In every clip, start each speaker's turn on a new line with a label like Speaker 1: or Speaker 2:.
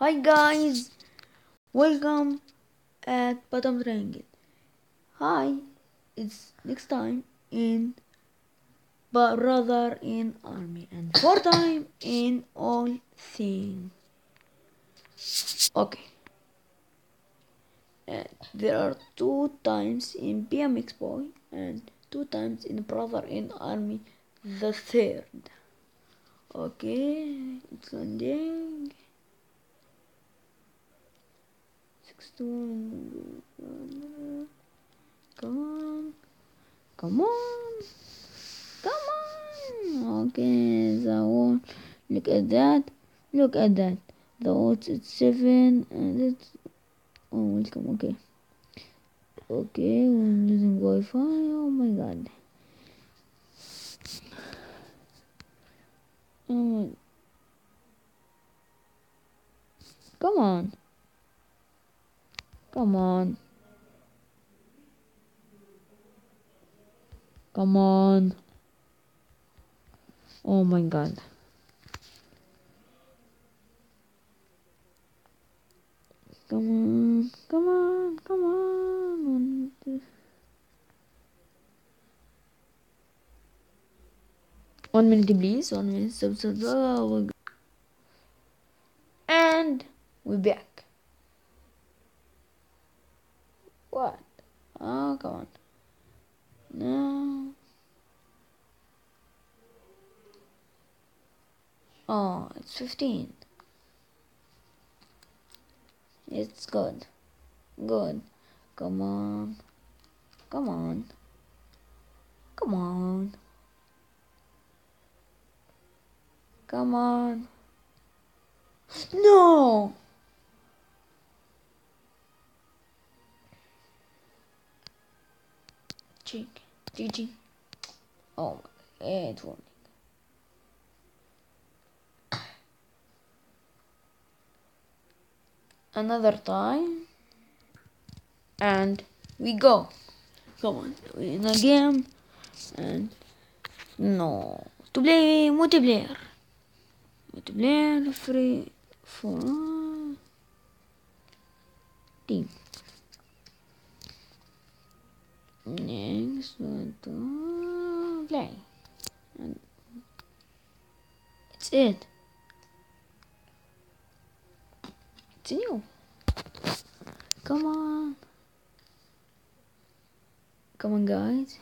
Speaker 1: Hi guys, welcome at Bottom Triangle. Hi, it's next time in Brother in Army and four time in all things. Okay. And there are two times in BMX Boy and two times in Brother in Army the third. Okay, it's ending. Come on, come on, come on. Okay, the one. Look at that. Look at that. The odds it's seven and it's oh welcome. Okay. Okay, we're using Wi-Fi. Oh my god. Oh. Come on. Come on. Come on. Oh my god. Come on. Come on. Come on. One. One minute, please. One minute. Stop, stop, stop. And we're back. What? Oh, come on. No. Oh, it's 15. It's good. Good. Come on. Come on. Come on. Come on. No! Cheek. GG. Oh, it won't. Another time. And we go. Come on. In a game. And no. To play multiplayer. Multiplayer free for uh, team. Next to play. And it's it. It's you. Come on. Come on guys.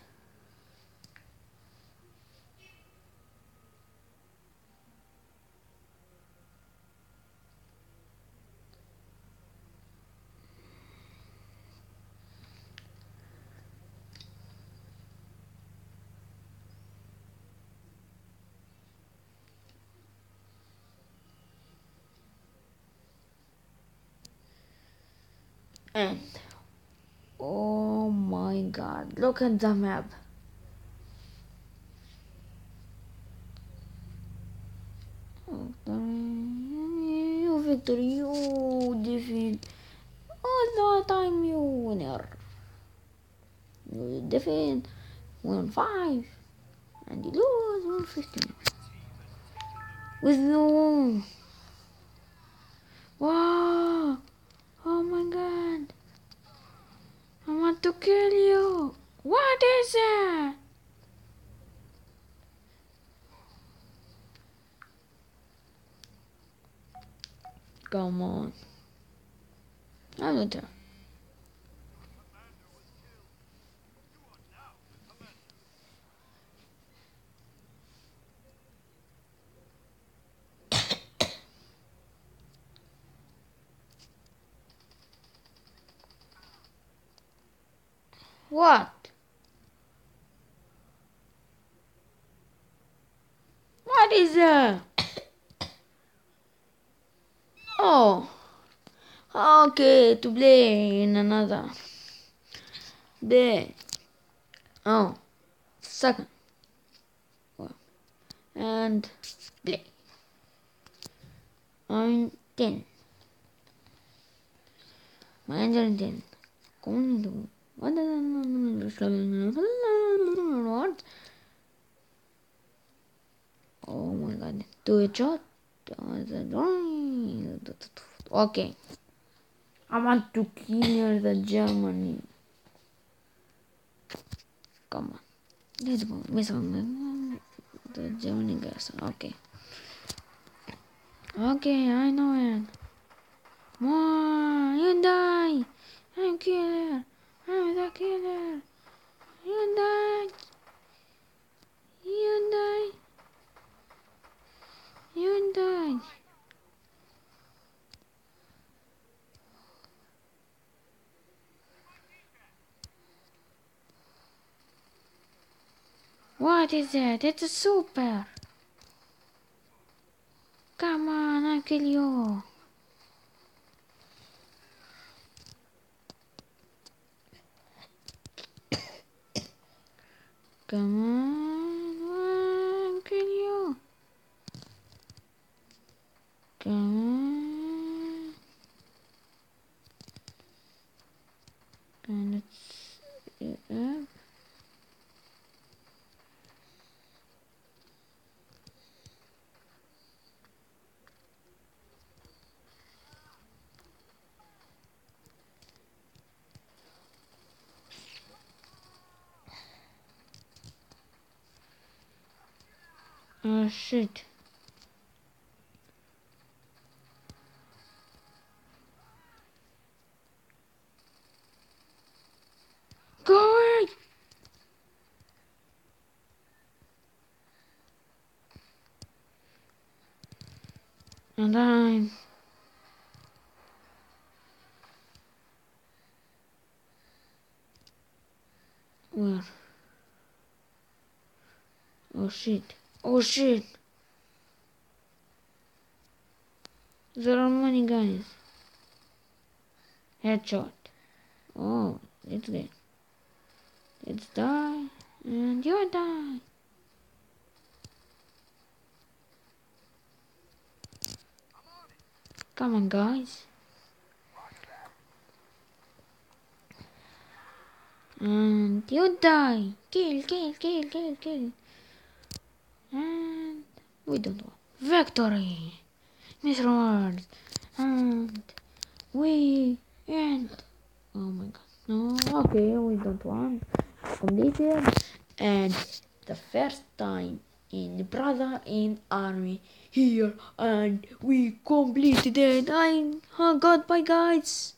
Speaker 1: And oh my god, look at the map. You victory, you defeat oh, all the time you winner. You defeat one five and you lose fifteen. With no Wow Oh my god. I want to kill you. What is that? Come on. I'm not. What? What is that? Oh. Okay, to play in another. There. Oh. Second. And play. I'm ten. Manager ten. Come on. What? Oh my god. Do a shot. Okay. I want to kill the Germany. Come on. Let's go. Miss the Germany guys. Okay. Okay, I know it. More, you die. I'm killer. I'm the killer. You die. You die. You die. What is it? It's a super. Come on, I'll kill you. Come on, I'll you. Come on. And it's it Oh shit. Go away! And I'm where? Oh shit. Oh shit. There are many guys. Headshot. Oh, it's good. Let's die. And you die. Come on, guys. And you die. Kill, kill, kill, kill, kill. And we don't want victory. Mr. World. And we and Oh my god. No, okay, we don't want completed. And the first time in brother in army here and we completed it. I oh, goodbye guys.